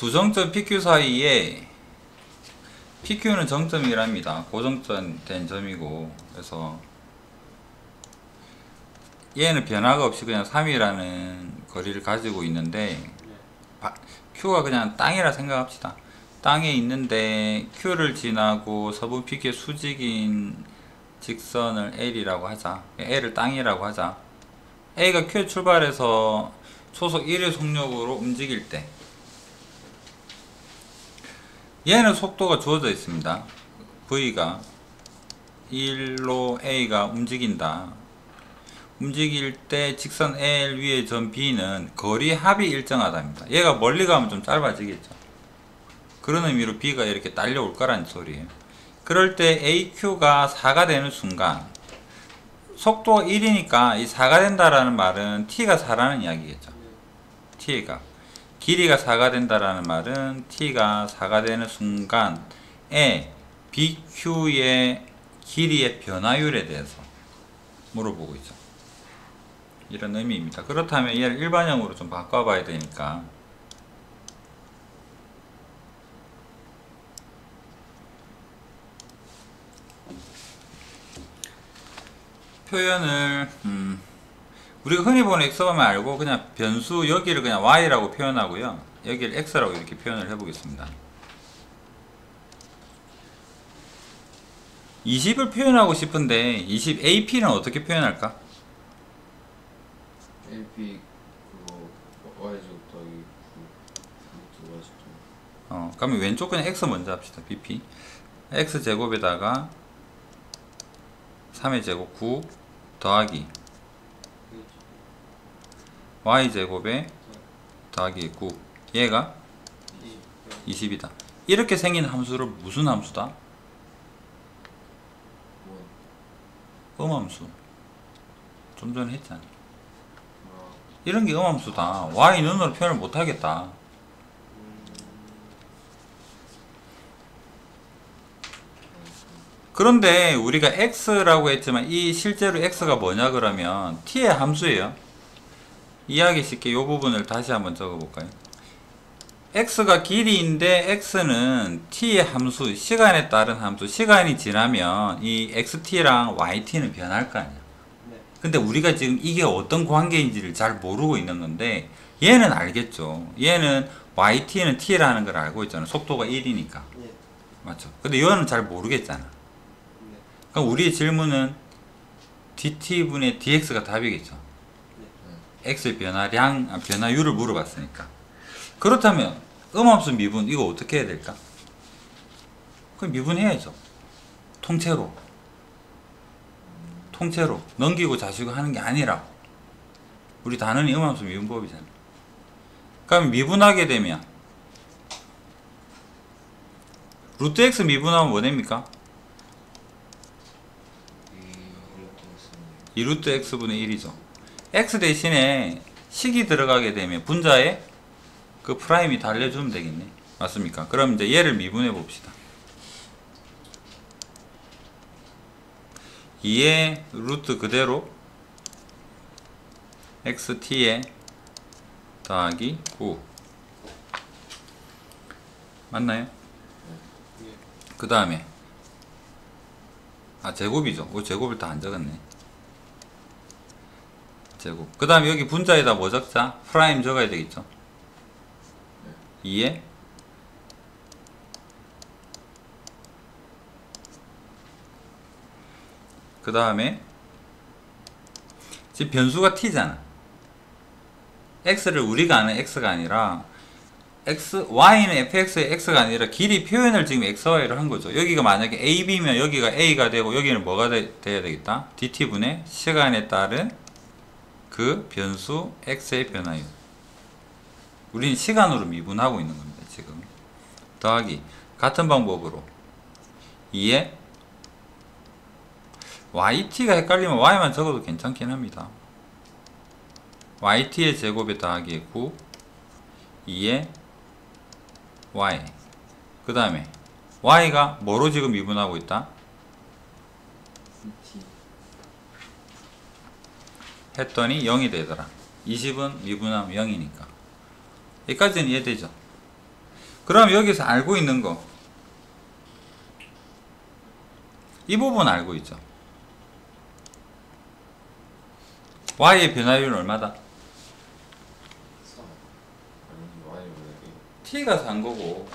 두 정점 PQ 사이에 PQ는 정점이랍니다. 고정된 점이고 그래서 얘는 변화가 없이 그냥 3이라는 거리를 가지고 있는데 바- Q가 그냥 땅이라 생각합시다. 땅에 있는데 Q를 지나고 서부 PQ의 수직인 직선을 L이라고 하자. L을 땅이라고 하자. A가 Q 출발해서 초속 1의 속력으로 움직일 때 얘는 속도가 주어져 있습니다. V가 1로 A가 움직인다. 움직일 때 직선 L 위의 점 B는 거리 합이 일정하답니다. 얘가 멀리 가면 좀 짧아지겠죠. 그런 의미로 B가 이렇게 딸려올 거라는 소리예요. 그럴 때 AQ가 4가 되는 순간 속도가 1이니까 이 4가 된다라는 말은 T가 4라는 이야기겠죠. T가 길이가 4가 된다라는 말은 T가 4가 되는 순간에 BQ의 길이의 변화율에 대해서 물어보고 있죠. 이런 의미입니다. 그렇다면 얘를 일반형으로 좀 바꿔봐야 되니까 표현을 음, 우리가 흔히 보는 x만 말고 그냥 변수 여기를 그냥 y라고 표현하고요. 여기를 x라고 이렇게 표현을 해보겠습니다. 20을 표현하고 싶은데 20 AP는 어떻게 표현할까? AP 그거 Y제곱 더하기 9 Y제곱 어, 그러면 왼쪽 그냥 x 먼저 합시다. BP. x 제곱에다가 3의 제곱 9 더하기 y 제곱에 더하기 9. 얘가 20이다. 이렇게 생긴 함수를 무슨 함수다? 음함수. 좀 전에 했잖아. 이런 게 음함수다. y 눈으로 표현을 못 하겠다. 그런데 우리가 x라고 했지만 이 실제로 x가 뭐냐 그러면 t의 함수예요. 이해하기 쉽게 이 부분을 다시 한번 적어볼까요? x가 길이인데 x는 t의 함수, 시간에 따른 함수, 시간이 지나면 이 xt랑 yt는 변할 거 아니야. 근데 우리가 지금 이게 어떤 관계인지를 잘 모르고 있는 건데 얘는 알겠죠. 얘는 yt는 t라는 걸 알고 있잖아. 속도가 1이니까. 예. 맞죠. 근데 얘는 잘 모르겠잖아. 그럼 우리의 질문은 dt분의 dx가 답이겠죠. X의 변화량, 아, 변화율을 물어봤으니까. 그렇다면 음함수 미분 이거 어떻게 해야 될까? 그럼 미분해야죠. 통째로. 통째로 넘기고 자시고 하는 게 아니라 우리 단원이 음함수 미분법이잖아. 그럼 미분하게 되면 루트 x 미분하면 뭐 됩니까? 2루트 x분의 1이죠. X 대신에 식이 들어가게 되면 분자에 그 프라임이 달려주면 되겠네. 맞습니까? 그럼 이제 얘를 미분해 봅시다. 2의 루트 그대로 xt에 더하기 9 맞나요? 그 다음에 아 제곱이죠. 그 제곱을 다 안 적었네. 제곱. 그 다음에 여기 분자에다 뭐 적자? 프라임 적어야 되겠죠. 2에 그 다음에 지금 변수가 t잖아. x를 우리가 아는 x가 아니라 x, y는 fx의 x가 아니라 길이 표현을 지금 xy로 한 거죠. 여기가 만약에 ab면 여기가 a가 되고 여기는 뭐가 돼, 돼야 되겠다? dt분의 시간에 따른 그 변수 x의 변화율. 우리는 시간으로 미분하고 있는 겁니다. 지금 더하기 같은 방법으로 2에 yt가 헷갈리면 y만 적어도 괜찮긴 합니다. yt의 제곱에 더하기 9 2에 y 그 다음에 y가 뭐로 지금 미분하고 있다? T 했더니 0이 되더라. 20은 미분하면 0이니까. 여기까지는 이해되죠? 그럼 여기서 알고 있는 거. 이 부분 알고 있죠. y의 변화율은 얼마다? 3 아니 Y보다 t가 산 거고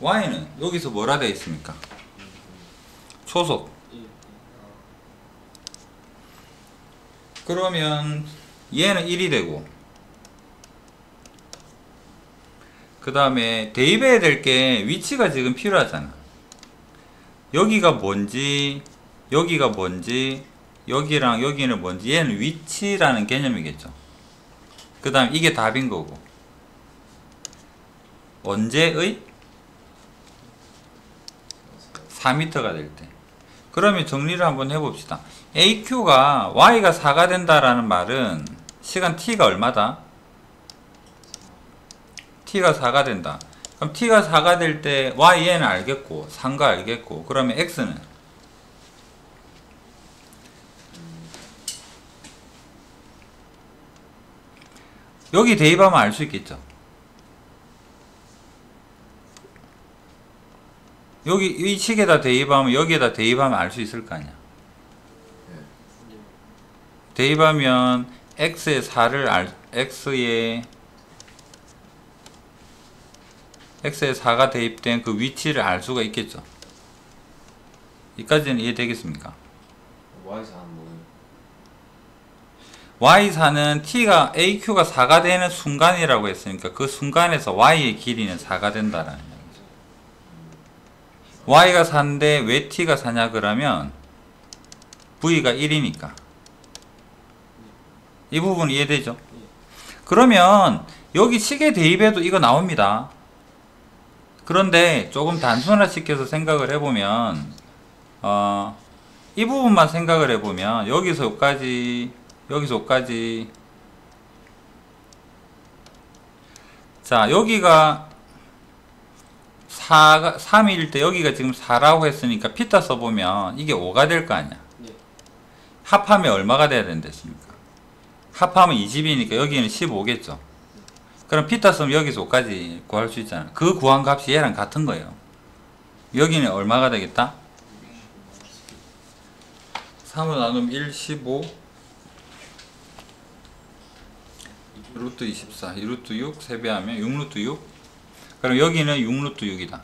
y는 여기서 뭐라 되어 있습니까? 초속. 1 그러면 얘는 1이 되고 그 다음에 대입해야 될 게 위치가 지금 필요하잖아 여기가 뭔지 여기가 뭔지 여기랑 여기는 뭔지 얘는 위치라는 개념이겠죠 그 다음 이게 답인 거고 언제의 4m가 될 때. 그러면 정리를 한번 해봅시다. AQ가 Y가 4가 된다라는 말은 시간 T가 얼마다? T가 4가 된다. 그럼 T가 4가 될 때 YN 알겠고 3가 알겠고 그러면 X는 여기 대입하면 알 수 있겠죠. 여기 이 식에다 대입하면 여기에다 대입하면 알 수 있을 거 아니야. 대입하면 x의 4를 알 x의 x의 4가 대입된 그 위치를 알 수가 있겠죠. 이까지는 이해되겠습니까? Y 4는 뭐예요? y4는 t가 aq가 4가 되는 순간이라고 했으니까 그 순간에서 y의 길이는 4가 된다라는 얘기죠. y가 4인데 왜 t가 4냐 그러면 v가 1이니까 이 부분 이해되죠? 그러면 여기 시계 대입에도 이거 나옵니다. 그런데 조금 단순화시켜서 생각을 해보면 어, 이 부분만 생각을 해보면 여기서 여기까지 여기서 여기까지 자 여기가 4가 3일 때 여기가 지금 4라고 했으니까 피타 써보면 이게 5가 될 거 아니야 네. 합하면 얼마가 돼야 된댔습니까 합하면 20이니까 여기는 15겠죠. 그럼 피타 쓰면 여기서 5까지 구할 수 있잖아 그 구한 값이 얘랑 같은 거예요. 여기는 얼마가 되겠다? 3을 나누면 1, 15 루트 24, 2루트 6 세배하면 6루트 6 그럼 여기는 6루트 6이다.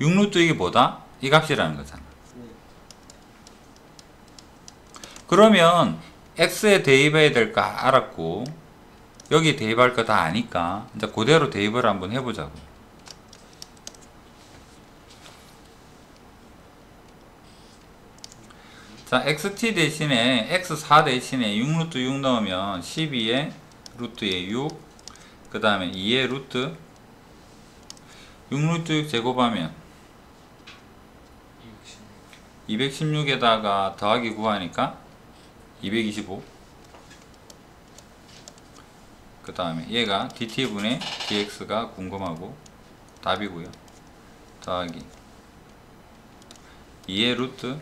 6루트 6이 뭐다? 이 값이라는 거잖아. 그러면 x에 대입해야 될거 알았고 여기 대입할 거 다 아니까 이제 그대로 대입을 한번 해보자고. 자 xt 대신에 x4 대신에 6루트 6 넣으면 12에 루트에 6 그 다음에 2의 루트 6루트 6 제곱하면 216에다가 더하기 9하니까 225. 그 다음에 얘가 dt분의 dx가 궁금하고 답이고요. 더하기 2의 루트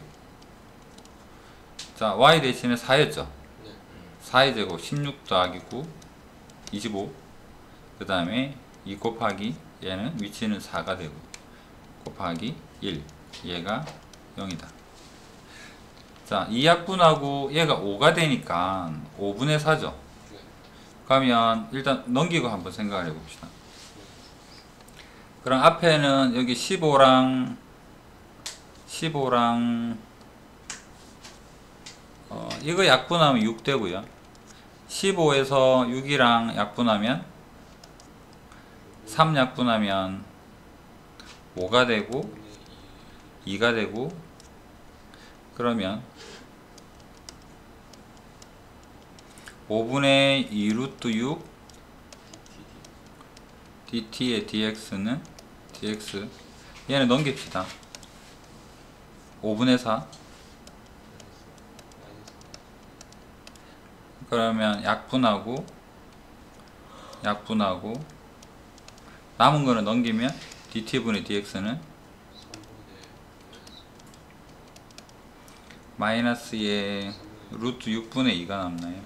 자 y 대신에 4였죠. 4의 제곱 16 더하기 9 25. 그 다음에 2 곱하기 얘는 위치는 4가 되고 곱하기 1 얘가 0이다. 자, 2약분하고 얘가 5가 되니까 5분의 4죠. 그러면 일단 넘기고 한번 생각을 해봅시다. 그럼 앞에는 여기 15랑 15랑 어, 이거 약분하면 6 되고요. 15에서 6이랑 약분하면 3 약분하면 5가 되고 2가 되고 그러면 5분의 2 루트 6 dt의 dx는 dx 얘는 넘깁시다. 5분의 4 그러면 약분하고 약분하고 남은 거는 넘기면 dt분의 dx는 마이너스의 루트 6분의 2가 남나요?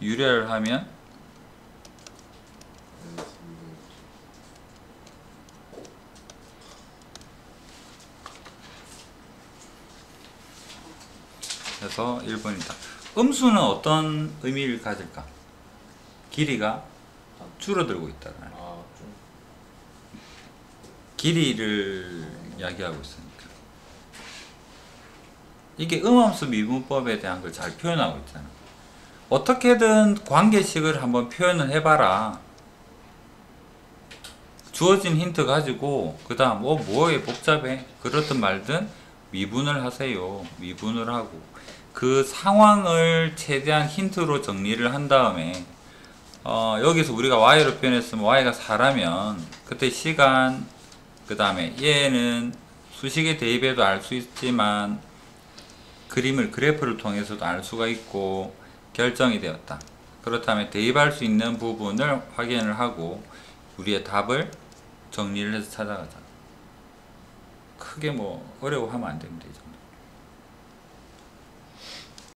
유래를 하면 N 3분의 그래서 1번이다. 음수는 어떤 의미를 가질까? 길이가 줄어들고 있다. 아좀 길이를 이야기하고 있으니까. 이게 음함수 미분법에 대한 걸 잘 표현하고 있잖아. 어떻게든 관계식을 한번 표현을 해봐라. 주어진 힌트 가지고 그 다음 뭐 뭐에 복잡해 그렇든 말든 미분을 하세요 미분을 하고 그 상황을 최대한 힌트로 정리를 한 다음에 어, 여기서 우리가 y로 표현했으면 y가 4라면 그때 시간 그 다음에 얘는 수식에 대입해도 알 수 있지만 그림을 그래프를 통해서도 알 수가 있고 결정이 되었다. 그렇다면 대입할 수 있는 부분을 확인을 하고 우리의 답을 정리를 해서 찾아가자. 크게 뭐 어려워하면 안 됩니다